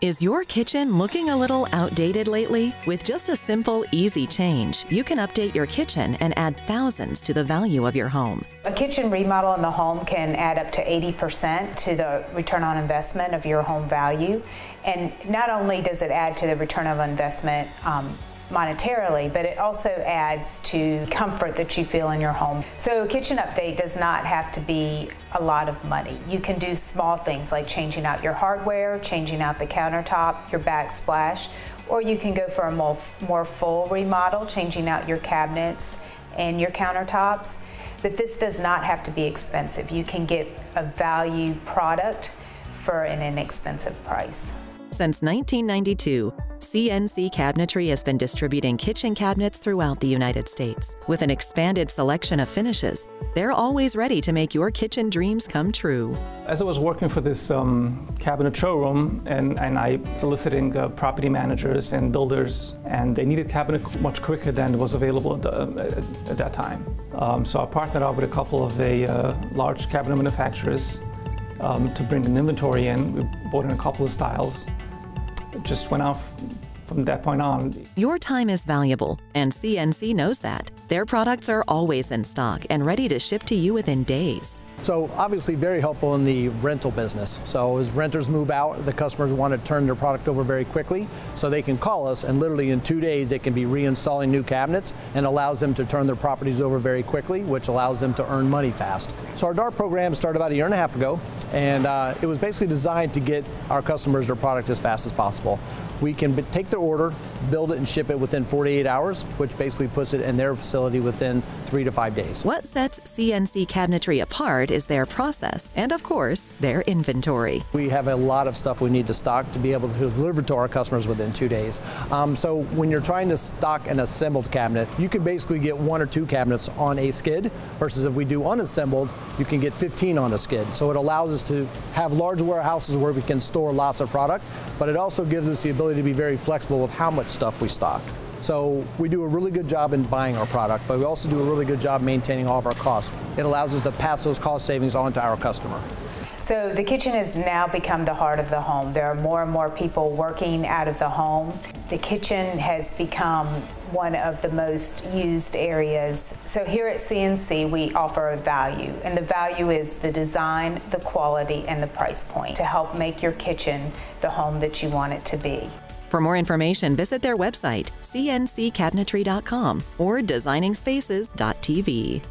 Is your kitchen looking a little outdated lately? With just a simple, easy change, you can update your kitchen and add thousands to the value of your home. A kitchen remodel in the home can add up to 80% to the return on investment of your home value. And not only does it add to the return of investment um, monetarily, but it also adds to comfort that you feel in your home. So a kitchen update does not have to be a lot of money. You can do small things like changing out your hardware, changing out the countertop, your backsplash, or you can go for a more, more full remodel, changing out your cabinets and your countertops. But this does not have to be expensive. You can get a value product for an inexpensive price. Since 1992, CNC Cabinetry has been distributing kitchen cabinets throughout the United States. With an expanded selection of finishes, they're always ready to make your kitchen dreams come true. As I was working for this um, cabinet showroom and, and I soliciting uh, property managers and builders, and they needed cabinet much quicker than was available at, at that time. Um, so I partnered up with a couple of the uh, large cabinet manufacturers um, to bring an inventory in. We bought in a couple of styles just went off from that point on. Your time is valuable, and CNC knows that. Their products are always in stock and ready to ship to you within days. So obviously very helpful in the rental business. So as renters move out, the customers want to turn their product over very quickly. So they can call us and literally in two days they can be reinstalling new cabinets and allows them to turn their properties over very quickly, which allows them to earn money fast. So our DART program started about a year and a half ago and uh, it was basically designed to get our customers their product as fast as possible. We can take their order, build it and ship it within 48 hours, which basically puts it in their facility within three to five days. What sets CNC Cabinetry apart is their process and, of course, their inventory. We have a lot of stuff we need to stock to be able to deliver to our customers within two days. Um, so when you're trying to stock an assembled cabinet, you can basically get one or two cabinets on a skid versus if we do unassembled, you can get 15 on a skid. So it allows us to have large warehouses where we can store lots of product, but it also gives us the ability to be very flexible with how much stuff we stock. So we do a really good job in buying our product, but we also do a really good job maintaining all of our costs. It allows us to pass those cost savings on to our customer. So the kitchen has now become the heart of the home. There are more and more people working out of the home. The kitchen has become one of the most used areas. So here at CNC, we offer a value, and the value is the design, the quality, and the price point to help make your kitchen the home that you want it to be. For more information, visit their website, cnccabinetry.com or designingspaces.tv.